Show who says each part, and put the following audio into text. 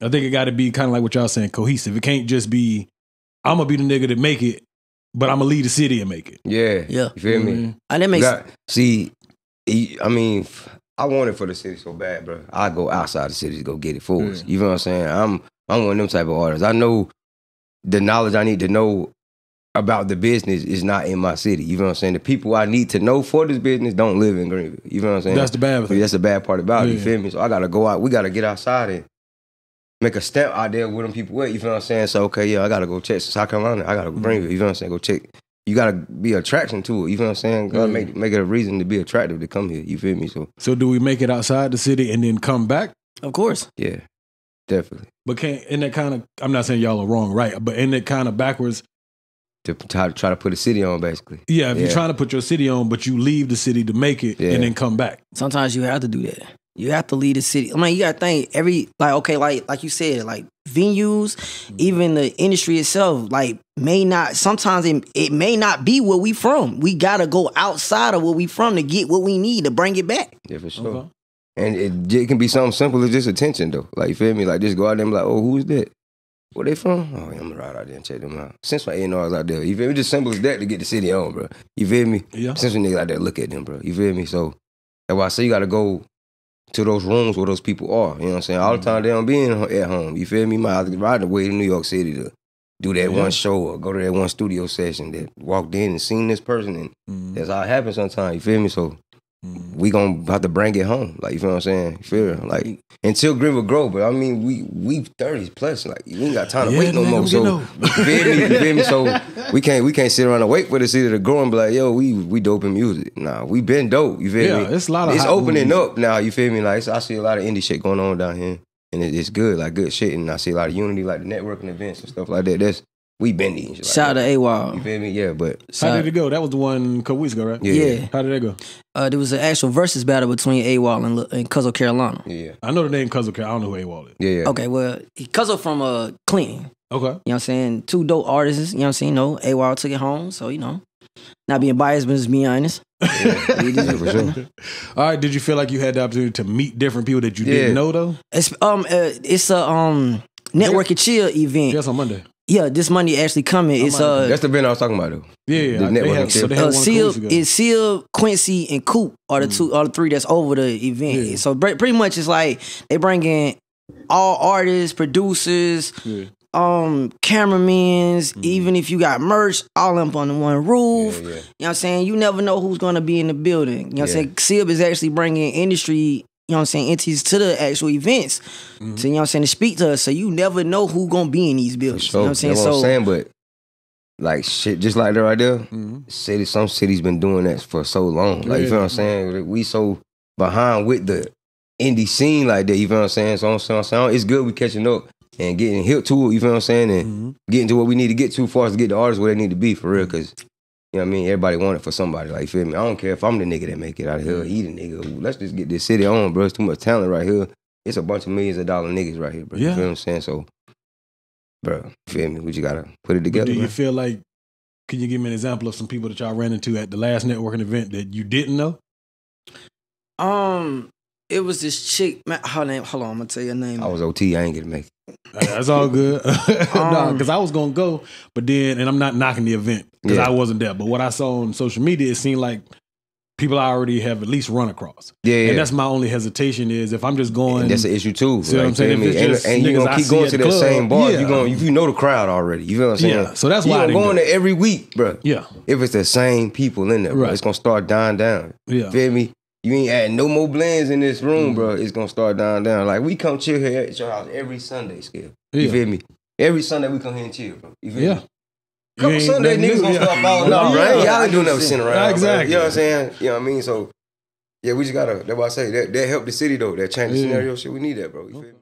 Speaker 1: I think it got to be kind of like what y'all saying, cohesive. It can't just be, I'm gonna be the nigga that make it, but I'm gonna lead the city and make it.
Speaker 2: Yeah,
Speaker 3: Yeah.
Speaker 2: You feel me?
Speaker 1: Mhm.
Speaker 3: And that makes
Speaker 2: Got- see, I mean, I want it for the city so bad, bro. I go outside the city to go get it for us. You know what I'm saying? I'm I'm one of them type of artists. I know the knowledge I need to know about the business is not in my city. You know what I'm saying? The people I need to know for this business don't live in Greenville. You know what I'm saying?
Speaker 1: That's the bad thing.
Speaker 2: That's the bad part about it. You
Speaker 1: Yeah.
Speaker 2: feel me? So I gotta go out. We gotta get outside and make a step out there with them people at. You feel what I'm saying? So okay, yeah, I gotta go check South Carolina. I gotta go Greenville. You know what I'm saying? Go check. You gotta be attraction to it. You feel what I'm saying? Gotta
Speaker 1: Yeah.
Speaker 2: make make it a reason to be attractive to come here. You feel me? So
Speaker 1: So do we make it outside the city and then come back?
Speaker 3: of course.
Speaker 2: yeah, definitely.
Speaker 1: But can't in that kind of I'm not saying y'all are wrong, right? But in that kind of backwards,
Speaker 2: To try, try to put a city on, basically.
Speaker 1: yeah. If you're trying to put your city on, but you leave the city to make it
Speaker 2: Yeah.
Speaker 1: and then come back.
Speaker 3: Sometimes you have to do that. You have to lead the city. I mean, you gotta think every like okay, like like you said, like venues, mm-hmm. even the industry itself, like may not sometimes it, it may not be where we from. We gotta go outside of where we from to get what we need to bring it back.
Speaker 2: Yeah, for sure.
Speaker 1: Okay.
Speaker 2: And it, it can be something simple as just attention, though. Like you feel me? Like just go out there and be like, oh, who's that? Where they from? Oh, yeah, I'm gonna ride out there and check them out. Since my A&Rs out there, you feel me? Just simple as that to get the city on, bro. You feel me?
Speaker 1: Yeah.
Speaker 2: Since we niggas out there, look at them, bro. You feel me? So that's why I say you gotta go to those rooms where those people are. You know what I'm saying? All the time they don't be in, at home. You feel me? You might have to ride the way to New York City to do that
Speaker 1: Yeah.
Speaker 2: one show or go to that one studio session that walked in and seen this person and
Speaker 1: Mhm.
Speaker 2: that's how it happens sometimes. You feel me? So
Speaker 1: Mhm.
Speaker 2: we gonna have to bring it home. Like you feel what I'm saying? You feel like until Greenville grow, but I mean we we thirties plus. Like we ain't got time to
Speaker 1: Yeah,
Speaker 2: wait no
Speaker 1: nigga,
Speaker 2: more. So feel me? You feel me? So we can't we can't sit around and wait for the city to grow and be like, yo, we we dope in music. Nah, we been dope. You feel
Speaker 1: Yeah,
Speaker 2: me?
Speaker 1: it's a lot of
Speaker 2: It's opening
Speaker 1: movies.
Speaker 2: up now. You feel me? Like I see a lot of indie shit going on down here, and it, it's good, like good shit. And I see a lot of unity, like the networking events and stuff like that. That's we been these. Like
Speaker 3: Shout out to
Speaker 2: that. You feel me? Yeah, but
Speaker 1: How did it go? That was the one a couple weeks ago, right?
Speaker 2: yeah,
Speaker 3: Yeah.
Speaker 1: How did that go?
Speaker 3: Uh, there was an actual versus battle between AWOL and, Lil- and Cuzzo Carolina.
Speaker 2: yeah, yeah,
Speaker 1: I know the name Cuzzo. I don't know who AWOL is.
Speaker 2: yeah. yeah.
Speaker 3: Okay, well, Cuzzo from uh Clinton.
Speaker 1: Okay.
Speaker 3: You know what I'm saying? Two dope artists, you know what I'm saying? No, AWOL took it home, so you know. Not being biased, but just being honest.
Speaker 2: Yeah, for sure.
Speaker 1: All right. Did you feel like you had the opportunity to meet different people that you
Speaker 2: Yeah.
Speaker 1: didn't know though?
Speaker 3: It's um uh, it's a um network and chill event.
Speaker 1: Yes, on Monday.
Speaker 3: Yeah, this money actually coming. It's uh
Speaker 2: That's the event I was talking about, though.
Speaker 1: Yeah, yeah.
Speaker 2: The
Speaker 1: I- they
Speaker 2: networking
Speaker 1: had, so they had
Speaker 3: uh,
Speaker 1: one a couple
Speaker 3: Seal, it's Seal, Quincy, and Coop are the two, are the three that's over the event.
Speaker 1: Yeah.
Speaker 3: So pretty much it's like they bring in all artists, producers,
Speaker 1: Yeah.
Speaker 3: um, cameramans. Even if you got merch, all up on the one roof.
Speaker 2: Yeah, yeah.
Speaker 3: You know what I'm saying? You never know who's gonna be in the building. You know what I'm saying? Sib is actually bringing industry. You know what I'm saying? Entities to the actual events.
Speaker 1: Mm-hmm.
Speaker 3: So you know what I'm saying? To speak to us. So you never know who gonna be in these
Speaker 2: For
Speaker 3: buildings.
Speaker 2: sure.
Speaker 3: You know what I'm saying?
Speaker 2: That's what
Speaker 3: so
Speaker 2: I'm saying, but like shit, just like that right there.
Speaker 1: Mhm.
Speaker 2: City, some cities been doing that for so long. Like you
Speaker 1: Yeah.
Speaker 2: feel what I'm saying? We so behind with the indie scene like that. You feel what I'm saying? So I'm saying, so it's good we catching up and getting hip to it. You feel what I'm saying? And
Speaker 1: Mhm.
Speaker 2: getting to what we need to get to, far as to get the artists where they need to be for real. Because you know what I mean? Everybody want it for somebody. Like feel me? I don't care if I'm the nigga that make it out of here. He the nigga. Let's just get this city on, bro. It's too much talent right here. It's a bunch of millions of dollar niggas right here, bro.
Speaker 1: Yeah.
Speaker 2: You feel what I'm saying? So, bro, feel me? We just gotta put it
Speaker 1: But
Speaker 2: together.
Speaker 1: do you
Speaker 2: man.
Speaker 1: feel like? Can you give me an example of some people that y'all ran into at the last networking event that you didn't know?
Speaker 3: um it was this chick, man, her name, hold on, I'm gonna tell you her name.
Speaker 2: I was OT. I ain't gonna make. it.
Speaker 1: That's all good. no,
Speaker 3: Um,
Speaker 1: because I was gonna go, but then, and I'm not knocking the event because
Speaker 2: Yeah.
Speaker 1: I wasn't there. But what I saw on social media, it seemed like people I already have at least run across,
Speaker 2: Yeah, yeah.
Speaker 1: and that's my only hesitation is if I'm just going.
Speaker 2: And that's an issue too.
Speaker 1: See what I'm saying? If
Speaker 2: And, and you
Speaker 1: niggas
Speaker 2: gonna keep going to
Speaker 1: the
Speaker 2: that
Speaker 1: club,
Speaker 2: same bar.
Speaker 1: yeah.
Speaker 2: You going if you know the crowd already. You feel what I'm saying?
Speaker 1: Yeah, so that's
Speaker 2: you
Speaker 1: why I'm
Speaker 2: gonna go there every week, bro.
Speaker 1: yeah,
Speaker 2: If it's the same people in there, bro, it's gonna start dying down.
Speaker 1: yeah,
Speaker 2: Feel me? You ain't adding no more blends in this
Speaker 1: Mm-hmm.
Speaker 2: room, bro. It's gonna start dying down. Like we come chill here at your house every Sunday, Skip. You
Speaker 1: Yeah.
Speaker 2: feel me? Every Sunday we come here and chill, bro. You feel
Speaker 1: yeah.
Speaker 2: me? Couple Sunday niggas gonna
Speaker 1: yeah.
Speaker 2: start falling
Speaker 1: Yeah.
Speaker 2: right? Y'all ain't doing nothing sitting around. bro.
Speaker 1: Exactly.
Speaker 2: You know what I'm saying? You know what I mean? So yeah, we just gotta that's why I say that that helped the city though. That changed the scenario shit. We need that, bro. You feel me?